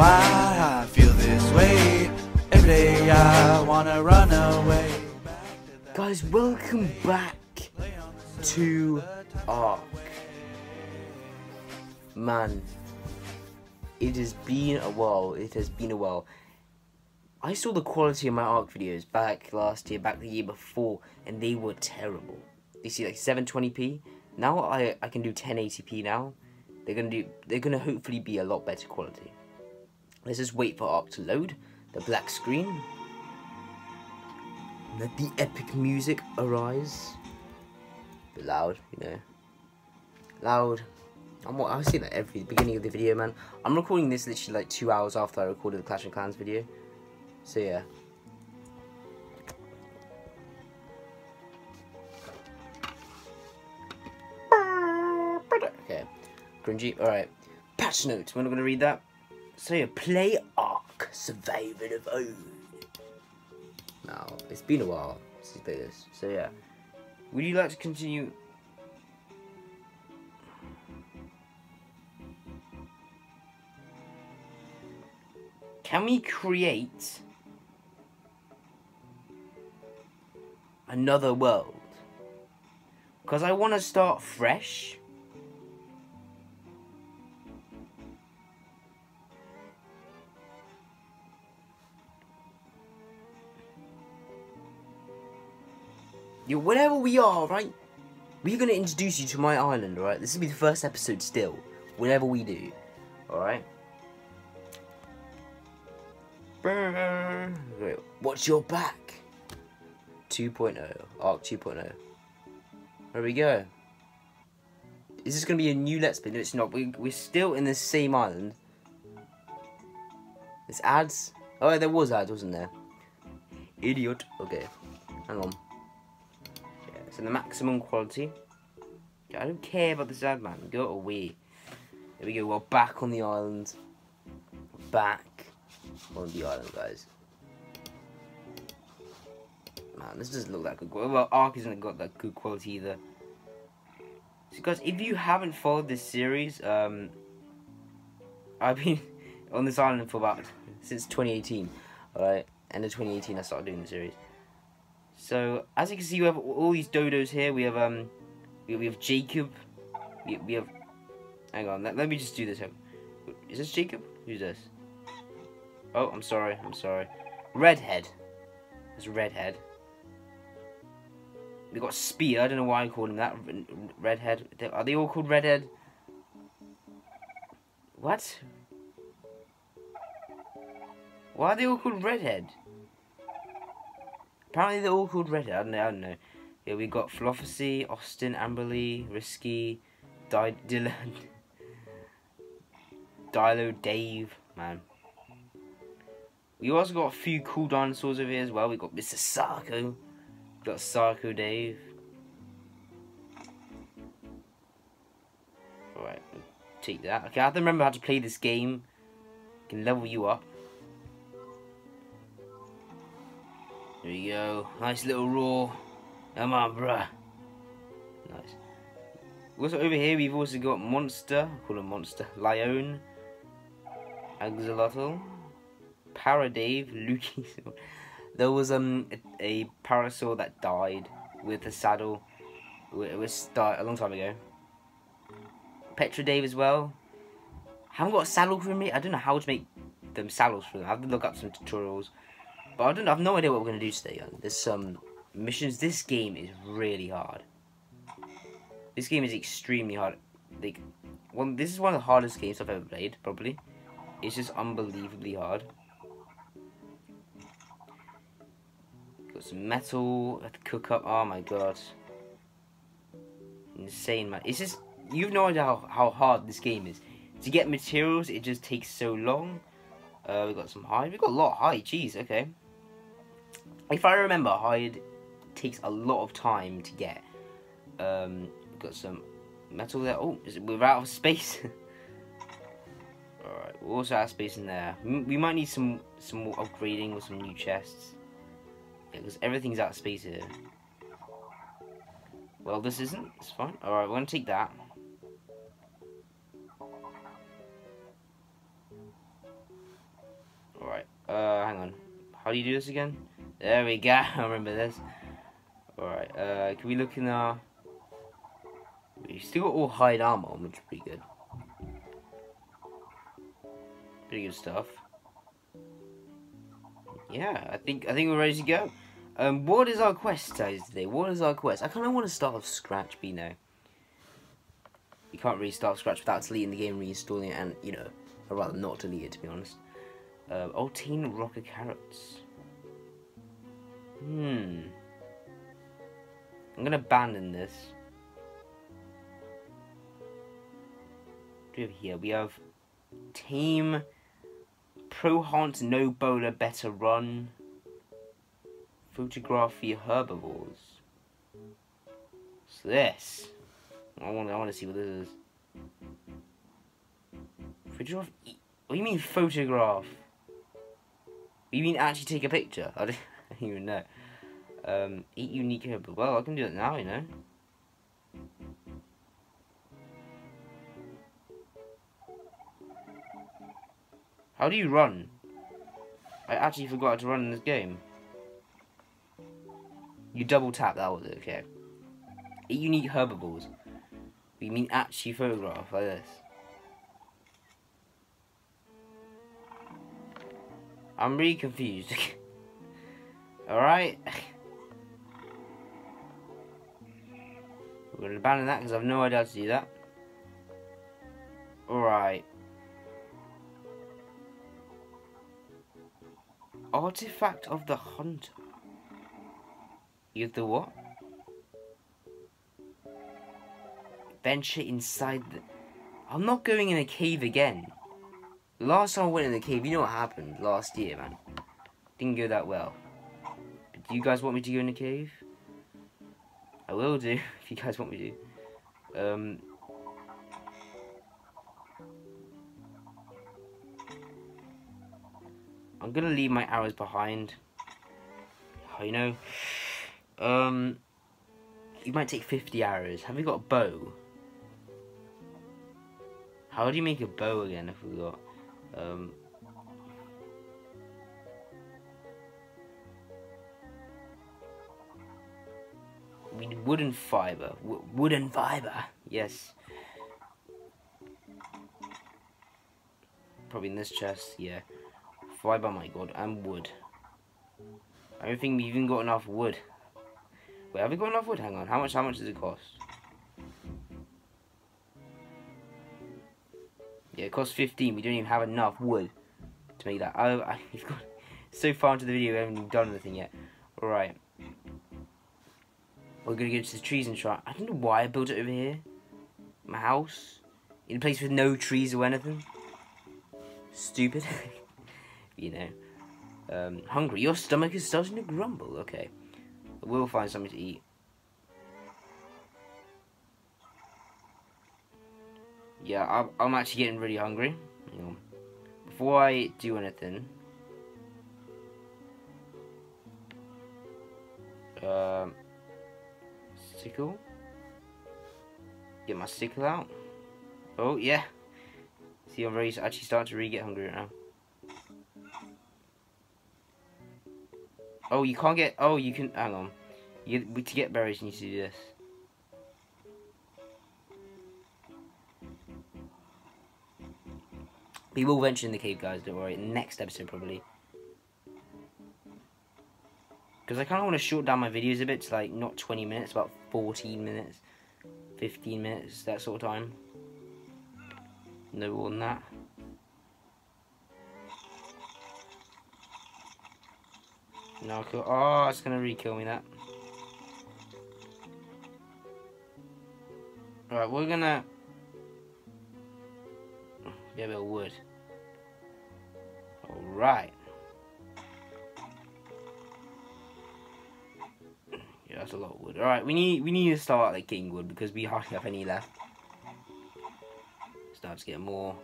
why I feel this way. Every day I wanna run away. Guys, welcome back to Ark. Man, it has been a while. It has been a while. I saw the quality of my Ark videos back last year, back the year before, and they were terrible. You see, like 720p. Now I I can do 1080p now. They're gonna do. They're gonna hopefully be a lot better quality. Let's just wait for Ark to load. The black screen. Let the epic music arise. Bit loud, you know. Loud. I'm, I say that every beginning of the video, man. I'm recording this literally like two hours after I recorded the Clash of Clans video. So yeah. Okay. Cringy. Alright. Patch notes. We're not going to read that. So yeah, play Ark Survival Evolved. Now, it's been a while since you played this. So yeah. Would you like to continue Can we create another world? Because I want to start fresh. Yeah, whatever we are, right? We're going to introduce you to my island, alright? This will be the first episode still. Whenever we do. Alright? What's your back? 2.0. Ark 2.0. There we go. Is this going to be a new Let's Play? No, it's not. We, we're still in the same island. There's ads. Oh, there was ads, wasn't there? Idiot. Okay. Hang on. In the maximum quality. I don't care about this ad, man. Go away. There we go. We're back on the island. Back on the island, guys. Man, this doesn't look that good. Well, Ark hasn't got that good quality either. So, guys, if you haven't followed this series, um, I've been on this island for about since 2018. Alright, end of 2018, I started doing the series. So, as you can see, we have all these dodos here. We have um, we, have Jacob. We, we have. Hang on, let, let me just do this. Is this Jacob? Who's this? Oh, I'm sorry, I'm sorry. Redhead. There's Redhead. We got Spear, I don't know why I called him that. Redhead. Are they all called Redhead? What? Why are they all called Redhead? Apparently they're all called Redhead, I don't know. I don't know. Yeah, we got Philosophy, Austin, Amberly, Risky, Di Dylan, Dilo, Dave, man. We also got a few cool dinosaurs over here as well. We got Mr. Sarko. We got Sarko Dave. Alright, take that. Okay, I have to remember how to play this game. I can level you up. There you go. Nice little roar. Come on, bruh. Nice. Also over here we've also got Monster. I call him Monster. Lion. Axolotl. Paradave, Luki. there was um a, a parasaur that died with a saddle. It was a long time ago. Petra Dave as well. haven't got a saddle for me. I don't know how to make them saddles for them. I have to look up some tutorials. But I don't. I have no idea what we're gonna do today. There's some missions. This game is really hard. This game is extremely hard. Like, one. This is one of the hardest games I've ever played. Probably. It's just unbelievably hard. Got some metal. To cook up. Oh my god. Insane, man. It's just you've no idea how, how hard this game is. To get materials, it just takes so long. Uh, we got some hide. We got a lot of hide. Jeez, okay. If I remember, hide takes a lot of time to get. Um, got some metal there. Oh, is it, we're out of space. Alright, we're also out of space in there. We might need some some more upgrading or some new chests. Yeah, because everything's out of space here. Well, this isn't. It's fine. Alright, we're going to take that. Alright, uh, hang on. How do you do this again? There we go. I remember this. Alright, uh, can we look in our... We still got all hide armor on, which is pretty good. Pretty good stuff. Yeah, I think I think we're ready to go. Um, what is our quest today? What is our quest? I kind of want to start off Scratch, but you know, you can't really start Scratch without deleting the game, reinstalling it, and you know, I'd rather not delete it to be honest. Uh, old teen rocker carrots. Hmm. I'm gonna abandon this. Do we have here? We have Team Pro Hunt No Bowler Better Run. Photography Herbivores. What's this? I want I want to see what this is. Photograph? What do you mean photograph? You mean actually take a picture? Even know. Um, eat unique herbivores. Well, I can do it now, you know. How do you run? I actually forgot how to run in this game. You double tap, that was it, okay. Eat unique herbivores. You mean actually photograph, like this. I'm really confused. Alright. We're going to abandon that because I have no idea how to do that. Alright. Artifact of the Hunter. You have the what? Venture inside the... I'm not going in a cave again. Last time I went in the cave, you know what happened last year, man. Didn't go that well. Do you guys want me to go in the cave? I will do, if you guys want me to. Um... I'm gonna leave my arrows behind. You know, um, you might take 50 arrows. Have we got a bow? How do you make a bow again if we got, um, wooden fiber. W wooden fiber, yes. Probably in this chest, yeah. Fiber, my god, and wood. I don't think we've even got enough wood. Wait, have we got enough wood? Hang on. How much? How much does it cost? Yeah, it costs 15. We don't even have enough wood to make that. Oh, I, you've got so far into the video, we haven't even done anything yet. Alright. We're gonna go to the trees and try. I don't know why I built it over here. My house. In a place with no trees or anything. Stupid. you know. Um, hungry. Your stomach is starting to grumble. Okay. We'll find something to eat. Yeah, I'm, I'm actually getting really hungry. Before I do anything, um, sickle. Get my sickle out. Oh yeah. See, I'm really actually starting to really get hungry right now. Oh, you can't get. Oh, you can. Hang on. You to get berries, you need to do this. We will venture in the cave, guys. Don't worry. Next episode, probably. Because I kind of want to short down my videos a bit to like not 20 minutes, about 14 minutes, 15 minutes, that sort of time. No more than that. No, cool. Oh, it's gonna re-kill me that. Alright, we're gonna get a bit of wood. Alright. That's a lot of wood. Alright, we need we need to start like getting wood because we hardly have any left. Start to get more.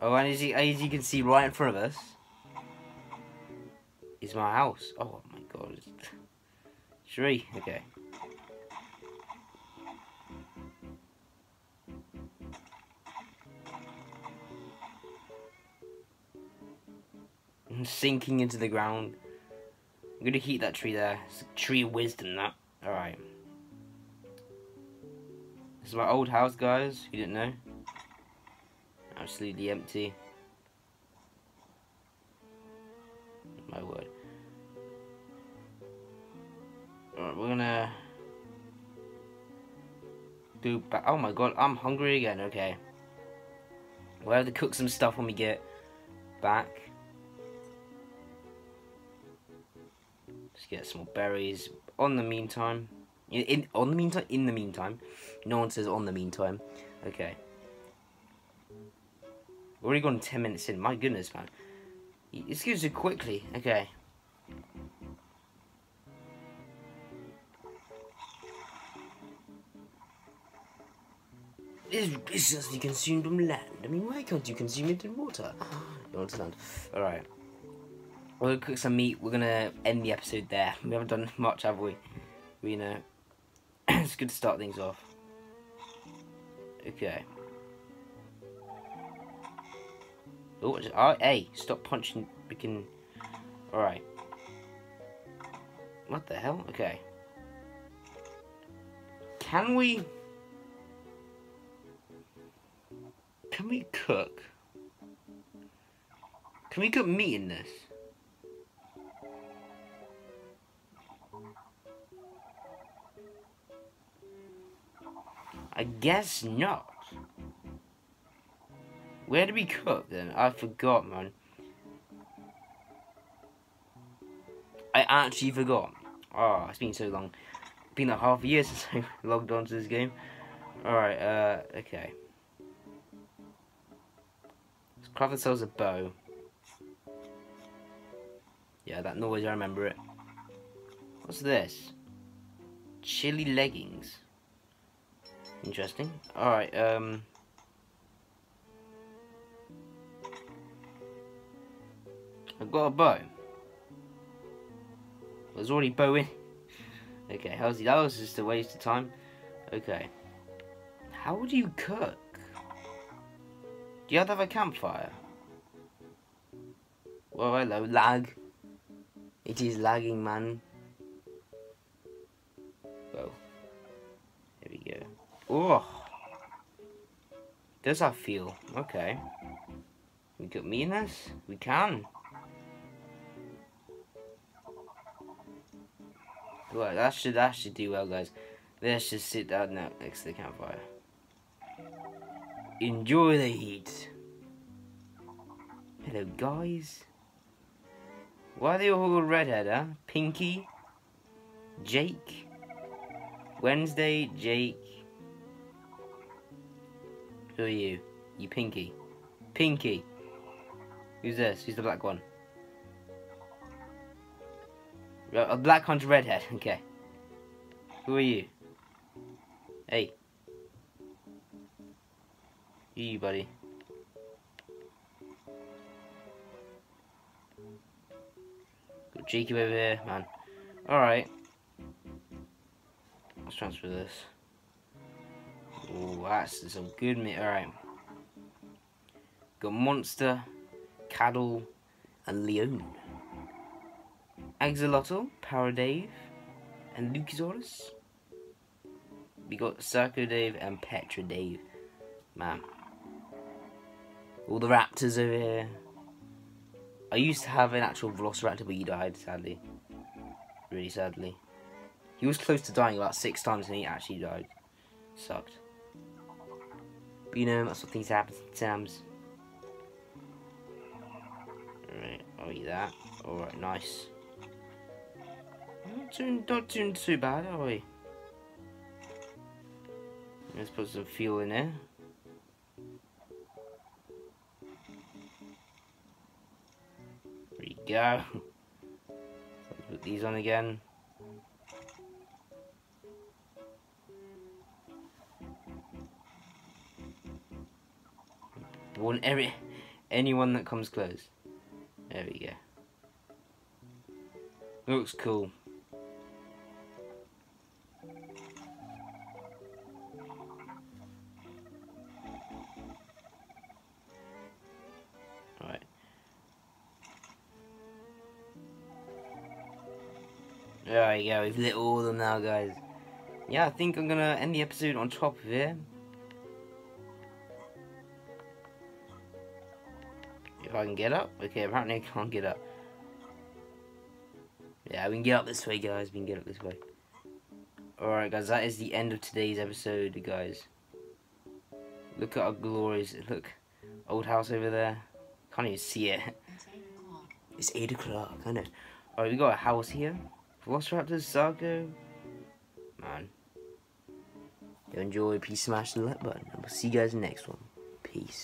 Oh, and as you, as you can see right in front of us is my house. Oh my god. Tree, okay. Sinking into the ground. I'm gonna keep that tree there. It's a tree of wisdom, that. Alright. This is my old house, guys. You didn't know. Absolutely empty. My word. Alright, we're gonna go back. Oh my god, I'm hungry again. Okay. We'll have to cook some stuff when we get back. Get some more berries. On the meantime, in, in on the meantime, in the meantime, no one says on the meantime. Okay. We're already gone ten minutes in. My goodness, man. This goes so quickly. Okay. This is just consumed on land. I mean, why can't you consume it in water? You understand? Alright. We're gonna cook some meat. We're gonna end the episode there. We haven't done much, have we? We know. it's good to start things off. Okay. Oh, oh, hey, stop punching freaking. Alright. What the hell? Okay. Can we. Can we cook? Can we cook meat in this? I guess not. Where did we cook then? I forgot, man. I actually forgot. Oh, it's been so long. It's been like half a year since I logged on to this game. Alright, uh, okay. Craft ourselves a bow. Yeah, that noise, I remember it. What's this? Chili leggings. Interesting. Alright, um... I've got a bow. There's already bow in. okay, how's he? that was just a waste of time. Okay. How do you cook? Do you have to have a campfire? Well, hello, lag. It is lagging, man. Oh, does that feel? Okay. We got this? We can. Right, that should that should do well, guys. Let's just sit down now next to the campfire. Enjoy the heat. Hello, guys. Why are they all redhead, huh? Pinky, Jake, Wednesday, Jake. Who are you? You Pinky. Pinky. Who's this? Who's the black one? A black hunter redhead. Okay. Who are you? Hey. You, buddy. Got Jacob over here, man. Alright. Let's transfer this. Oh, that's some good meat. Alright. Got Monster, Cattle, and Leon. Axolotl, Paradave, and Luchasaurus. We got Circo Dave and Petra Dave. Man. All the raptors over here. I used to have an actual velociraptor, but he died, sadly. Really sadly. He was close to dying about six times and he actually died. Sucked. But you know, that's what things happen sometimes. Alright, I'll eat that. Alright, nice. Not doing, not doing too bad, are we? Let's put some fuel in there. There you go. Put these on again. on every anyone that comes close. There we go. Looks cool. Right. There we go, we've lit all of them now guys. Yeah, I think I'm gonna end the episode on top of here. If I can get up? Okay, apparently I can't get up. Yeah, we can get up this way, guys. We can get up this way. Alright, guys, that is the end of today's episode, guys. Look at our glorious... Look, old house over there. Can't even see it. It's 8 o'clock, I know. Alright, we got a house here. Velociraptor, Sargo. Man. You enjoy, please smash the like button. And we'll see you guys in the next one. Peace.